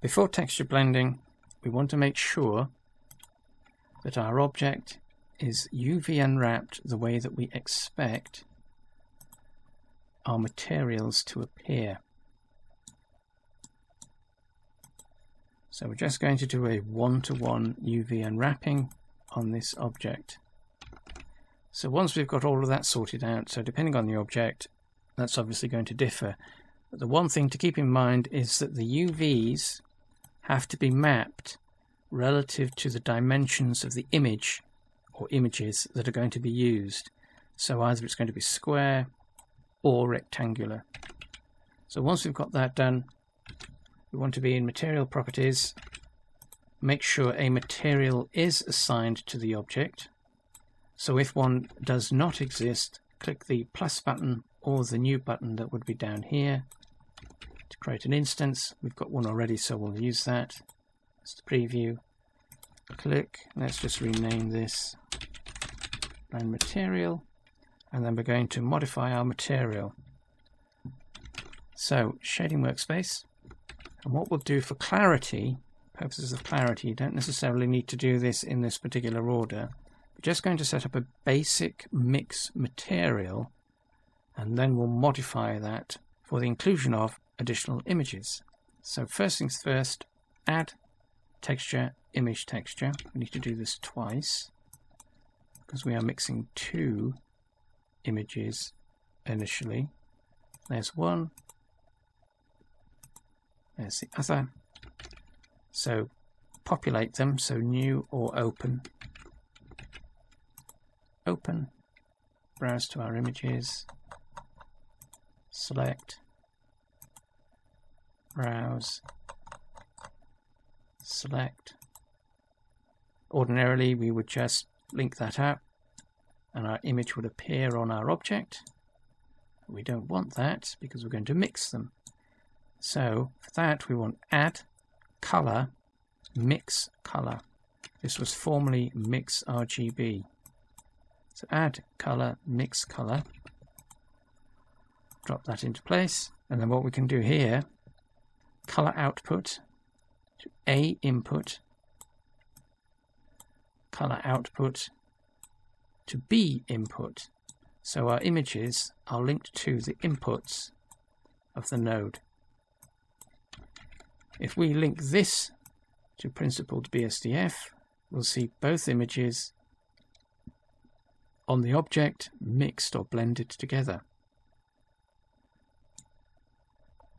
before texture blending, we want to make sure that our object is UV unwrapped the way that we expect our materials to appear. So we're just going to do a one-to-one -one UV unwrapping on this object. So once we've got all of that sorted out, so depending on the object, that's obviously going to differ. But the one thing to keep in mind is that the UVs have to be mapped relative to the dimensions of the image or images that are going to be used. So either it's going to be square or rectangular. So once we've got that done, we want to be in material properties, make sure a material is assigned to the object. So if one does not exist, click the plus button or the new button that would be down here to create an instance. We've got one already, so we'll use that. That's the preview. Click, let's just rename this blend material, and then we're going to modify our material. So, shading workspace, and what we'll do for clarity, purposes of clarity, you don't necessarily need to do this in this particular order. We're just going to set up a basic mix material, and then we'll modify that for the inclusion of additional images. So first things first, add texture, image texture. We need to do this twice because we are mixing two images initially. There's one, there's the other. So populate them, so new or open. Open, browse to our images, select, browse, select. Ordinarily we would just link that up and our image would appear on our object. We don't want that because we're going to mix them. So for that we want add color mix color. This was formerly mix RGB. So add color mix color. Drop that into place and then what we can do here color output to A input, color output to B input. So our images are linked to the inputs of the node. If we link this to principled BSDF, we'll see both images on the object mixed or blended together.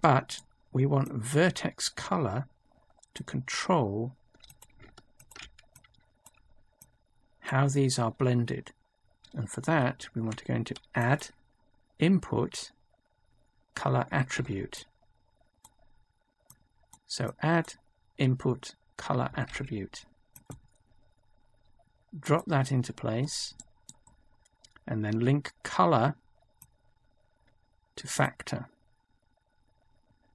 But we want vertex color to control how these are blended. And for that, we want to go into Add, Input, Color Attribute. So add Input Color Attribute. Drop that into place and then link color to factor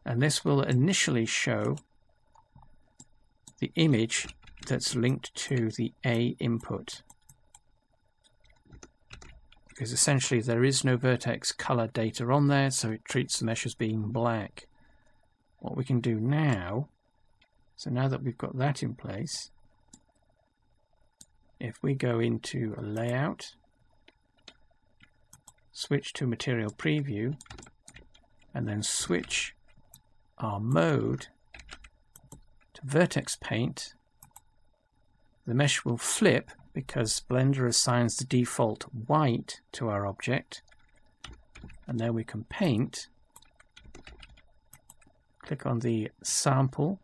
and this will initially show the image that's linked to the A input. Because essentially there is no vertex color data on there so it treats the mesh as being black. What we can do now so now that we've got that in place if we go into a layout switch to material preview and then switch our mode to vertex paint, the mesh will flip because Blender assigns the default white to our object. And then we can paint. Click on the sample,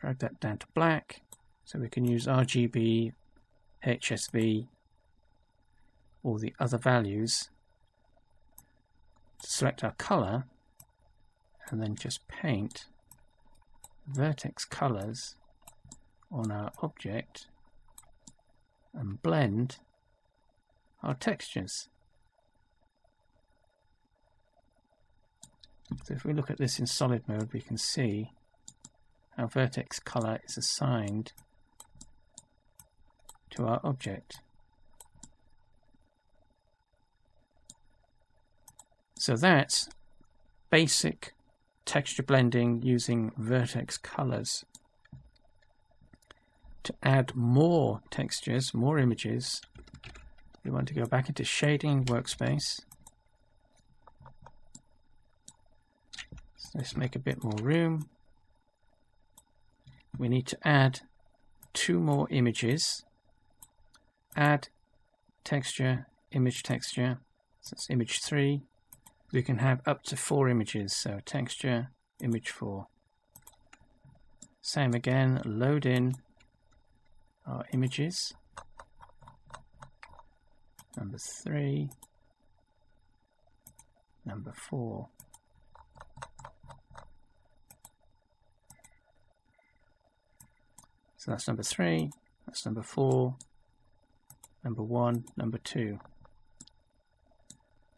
drag that down to black, so we can use RGB, HSV, or the other values to select our color and then just paint vertex colors on our object and blend our textures. So if we look at this in solid mode we can see our vertex color is assigned to our object. So that's basic texture blending using vertex colors. To add more textures, more images, we want to go back into shading workspace. So let's make a bit more room. We need to add two more images. Add texture, image texture. So it's image 3. We can have up to four images. So texture, image 4. Same again, load in our images. Number 3. Number 4. So that's number 3, that's number 4, number 1, number 2.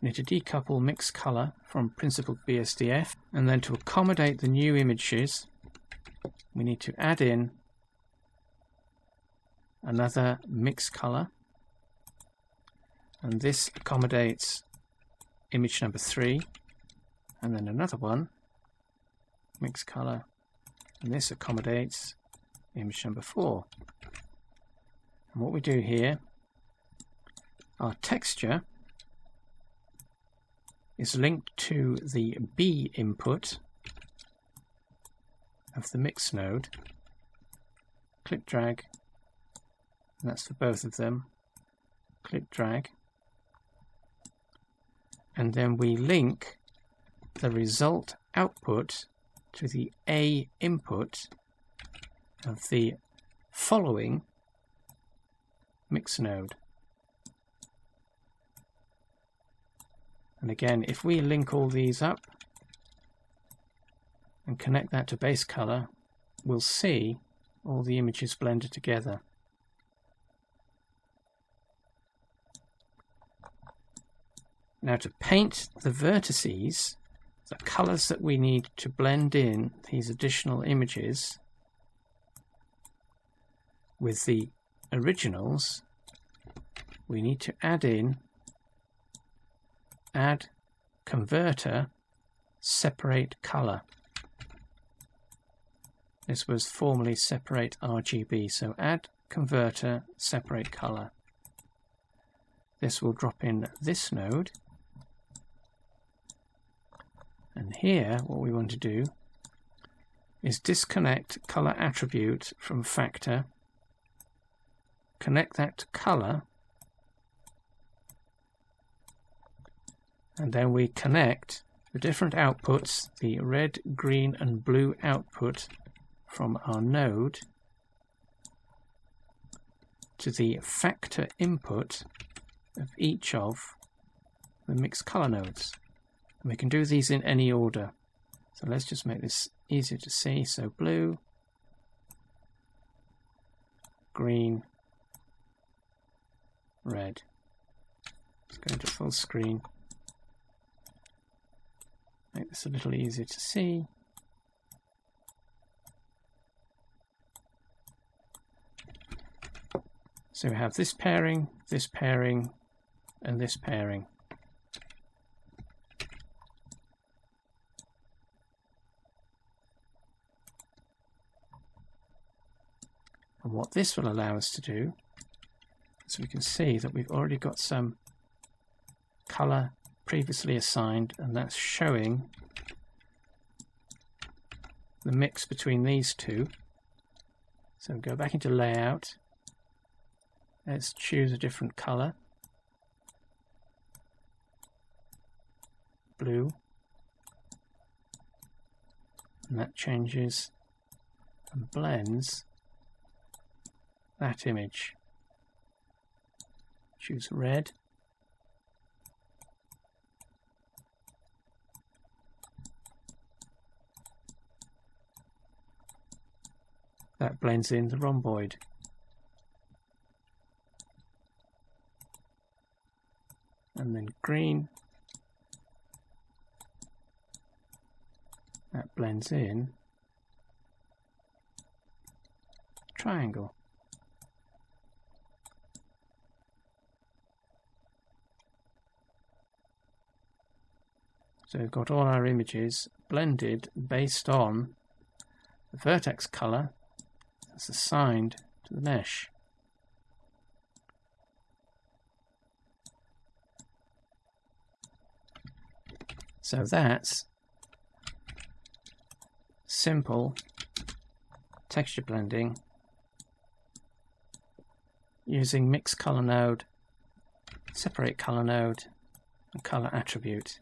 Need to decouple mix color from principled BSDF and then to accommodate the new images we need to add in another mix color and this accommodates image number 3 and then another one mix color and this accommodates image number 4 and what we do here our texture is linked to the B input of the mix node. Click drag, and that's for both of them. Click drag, and then we link the result output to the A input of the following mix node. And again, if we link all these up and connect that to base color, we'll see all the images blended together. Now to paint the vertices, the colors that we need to blend in these additional images with the originals, we need to add in add converter separate color. This was formerly separate RGB, so add converter separate color. This will drop in this node. And here, what we want to do is disconnect color attribute from factor, connect that to color, and then we connect the different outputs, the red, green and blue output from our node to the factor input of each of the mixed color nodes. And we can do these in any order. So let's just make this easier to see. So blue, green, red. Let's go into full screen. Make this a little easier to see. So we have this pairing, this pairing, and this pairing. And what this will allow us to do is we can see that we've already got some color previously assigned and that's showing the mix between these two. So go back into layout. Let's choose a different color. Blue. And that changes and blends that image. Choose red. That blends in the rhomboid. And then green. That blends in. Triangle. So we've got all our images blended based on the vertex color that's assigned to the mesh. So that's simple texture blending using mix color node, separate color node, and color attribute.